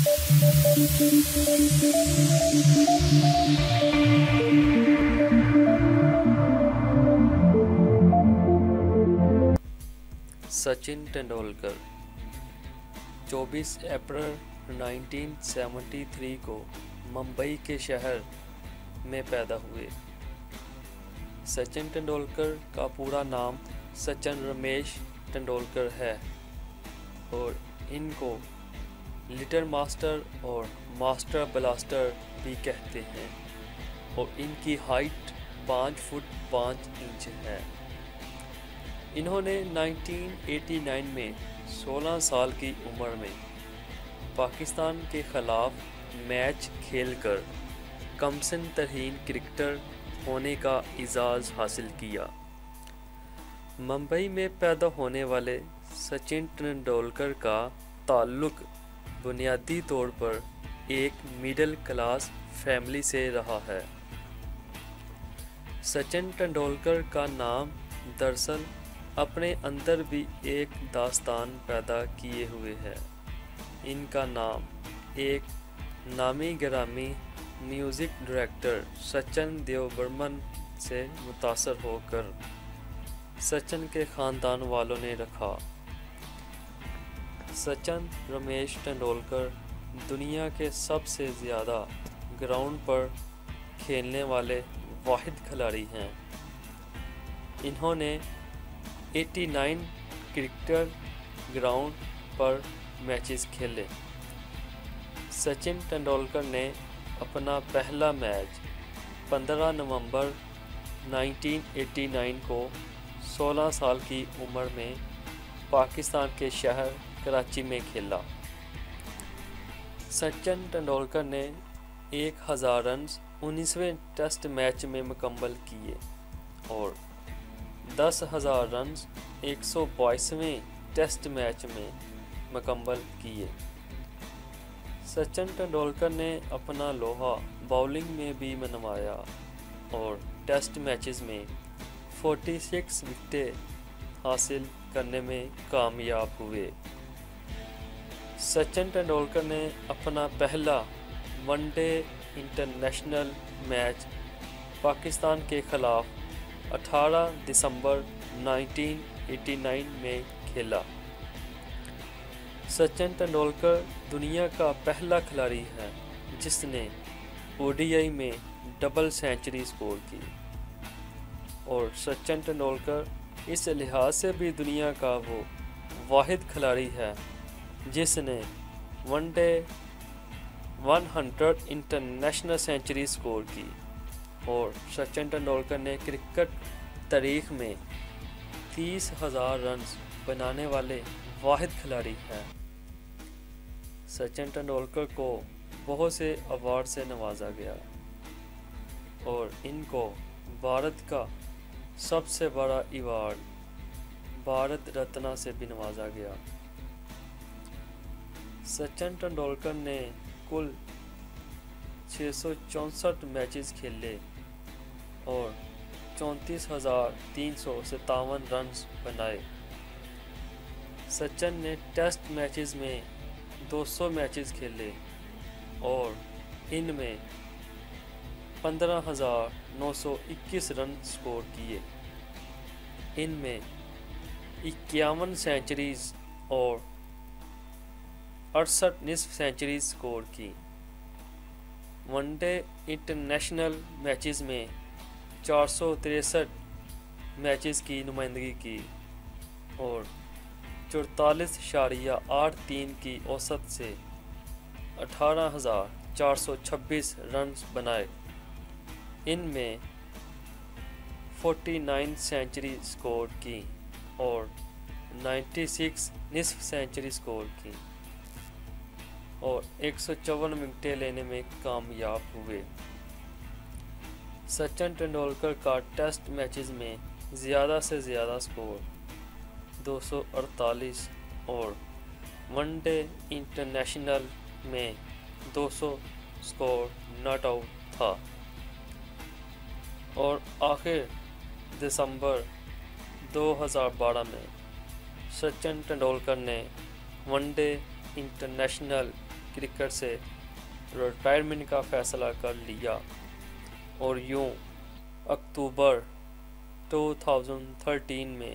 سچن ٹنڈولکر چوبیس April nineteen seventy three کو ممبئی کے شہر میں پیدا ہوئے سچن ٹنڈولکر کا پورا نام سچن رمیش ٹنڈولکر ہے اور ان کو لٹر ماسٹر اور ماسٹر بلاسٹر بھی کہتے ہیں اور ان کی ہائٹ پانچ فٹ پانچ انچ ہے۔ انہوں نے نائنٹین ایٹی نائن میں سولہ سال کی عمر میں پاکستان کے خلاف میچ کھیل کر کمسن ترین کرکٹر ہونے کا اعزاز حاصل کیا۔ ممبئی میں پیدا ہونے والے سچن ٹنڈولکر کا تعلق بنیادی طور پر ایک مڈل کلاس فیملی سے رہا ہے۔ سچن ٹنڈولکر کا نام دراصل اپنے اندر بھی ایک داستان پیدا کیے ہوئے ہے۔ ان کا نام ایک نامی گرامی میوزک ڈائریکٹر سچن دیو برمن سے متاثر ہو کر سچن کے خاندان والوں نے رکھا۔ سچن، رمیش ٹنڈولکر دنیا کے سب سے زیادہ گراؤنڈ پر کھیلنے والے واحد کھلاڑی ہیں۔ انہوں نے ایٹی نائن کرکٹر گراؤنڈ پر میچز کھیلے۔ سچن ٹنڈولکر نے اپنا پہلا میچ پندرہ نومبر نائنٹین ایٹی نائن کو سولہ سال کی عمر میں پاکستان کے شہر کراچی میں کھیلا۔ سچن ٹنڈولکر نے ایک ہزار رنز انیسویں ٹیسٹ میچ میں مکمل کیے اور دس ہزار رنز ایک سو بائیسویں ٹیسٹ میچ میں مکمل کیے۔ سچن ٹنڈولکر نے اپنا لوہا باؤلنگ میں بھی منوایا اور ٹیسٹ میچز میں فورٹی سکس وکٹیں حاصل کرنے میں کامیاب ہوئے۔ سچن ٹنڈولکر نے اپنا پہلا one day international match Pakistan کے خلاف اٹھارہ دسمبر نائنٹین ایٹی نائن میں کھیلا سچن ٹنڈولکر دنیا کا پہلا کھلاڑی ہے جس نے او ڈی آئی میں ڈبل سینچری سکور کی اور سچن ٹنڈولکر اس لحاظ سے بھی دنیا کا وہ واحد کھلاڑی ہے جس نے one day one hundred international century score کی اور سچن ٹنڈولکر نے کرکٹ تاریخ میں تیس ہزار رنز بنانے والے واحد کھلاڑی ہیں۔ سچن ٹنڈولکر کو بہت سے ایوارڈ سے نوازا گیا اور ان کو بھارت کا سب سے بڑا ایوارڈ بھارت رتنا سے بھی نوازا گیا۔ سچن ٹنڈولکر نے کل چھ سو چونسٹھ میچز کھیلے اور چونتیس ہزار تین سو ستاون رنز بنائے سچن نے ٹیسٹ میچز میں دو سو میچز کھیلے اور ان میں پندرہ ہزار نو سو اکیس رن سکور کیے ان میں اکیاون سینچریز اور اڑسٹھ نصف سینچریز سکور کی۔ ون ڈے انٹرنیشنل میچز میں چار سو تریسٹھ میچز کی نمائندگی کی اور چورتالیس اشاریہ آٹھ تین کی اوسط سے اٹھارہ ہزار چار سو چھبیس رنز بنائے۔ ان میں فورٹی نائن سینچری سکور کی اور نائنٹی سکس نصف سینچری سکور کی۔ اور ایک سو چون منٹیں لینے میں کامیاب ہوئے۔ سچن ٹنڈولکر کا ٹیسٹ میچز میں زیادہ سے زیادہ سکور۔ دو سو اڑتالیس اور ون ڈے انٹرنیشنل میں دو سو سکور ناٹ آؤٹ تھا۔ اور آخر دسمبر دو ہزار بارہ میں سچن ٹنڈولکر نے ون ڈے انٹرنیشنل کرکٹ سے ریٹائرمنٹ کا فیصلہ کر لیا اور یوں اکتوبر 2013 میں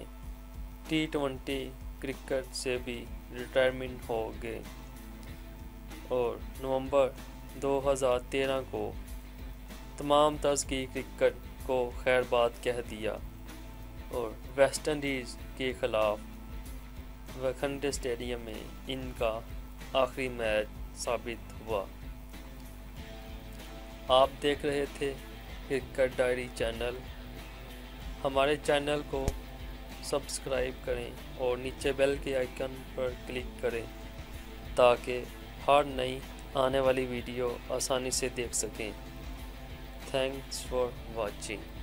ٹی ٹوینٹی کرکٹ سے بھی ریٹائرمنٹ ہو گئے اور نومبر دو ہزار تیرہ کو تمام طرز کی کرکٹ کو خیر بات کہہ دیا اور ویسٹ انڈیز کے خلاف وکھنڈے اسٹیڈیم میں ان کا آخری میچ ثابت ہوا۔ آپ دیکھ رہے تھے کرکٹ ڈائری چینل۔ ہمارے چینل کو سبسکرائب کریں اور نیچے بیل کے آئیکن پر کلک کریں تاکہ ہر نئی آنے والی ویڈیو آسانی سے دیکھ سکیں۔ Thanks for watching